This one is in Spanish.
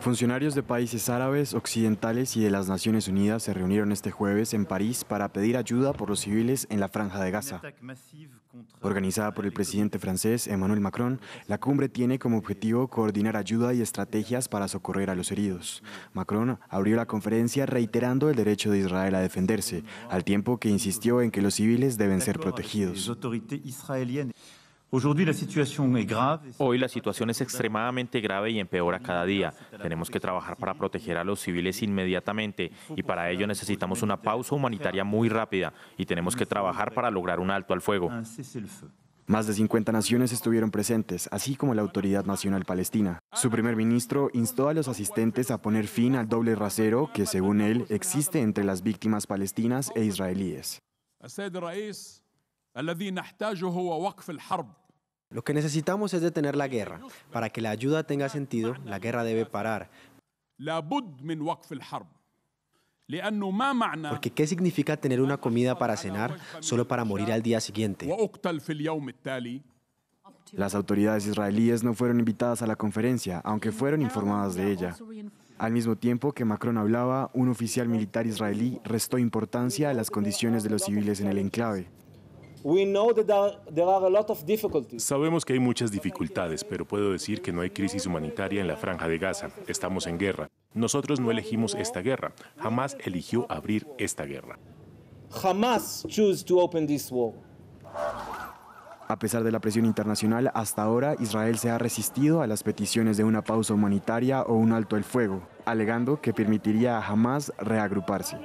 Funcionarios de países árabes, occidentales y de las Naciones Unidas se reunieron este jueves en París para pedir ayuda por los civiles en la franja de Gaza. Organizada por el presidente francés Emmanuel Macron, la cumbre tiene como objetivo coordinar ayuda y estrategias para socorrer a los heridos. Macron abrió la conferencia reiterando el derecho de Israel a defenderse, al tiempo que insistió en que los civiles deben ser protegidos. Hoy la situación es extremadamente grave y empeora cada día. Tenemos que trabajar para proteger a los civiles inmediatamente y para ello necesitamos una pausa humanitaria muy rápida y tenemos que trabajar para lograr un alto al fuego. Más de 50 naciones estuvieron presentes, así como la Autoridad Nacional Palestina. Su primer ministro instó a los asistentes a poner fin al doble rasero que, según él, existe entre las víctimas palestinas e israelíes. Lo que necesitamos es detener la guerra. Para que la ayuda tenga sentido, la guerra debe parar. Porque ¿qué significa tener una comida para cenar solo para morir al día siguiente? Las autoridades israelíes no fueron invitadas a la conferencia, aunque fueron informadas de ella. Al mismo tiempo que Macron hablaba, un oficial militar israelí restó importancia a las condiciones de los civiles en el enclave. Sabemos que hay muchas dificultades, pero puedo decir que no hay crisis humanitaria en la franja de Gaza. Estamos en guerra. Nosotros no elegimos esta guerra. Jamás eligió abrir esta guerra. Hamas choose to open this war. A pesar de la presión internacional, hasta ahora Israel se ha resistido a las peticiones de una pausa humanitaria o un alto el fuego, alegando que permitiría a Hamas reagruparse.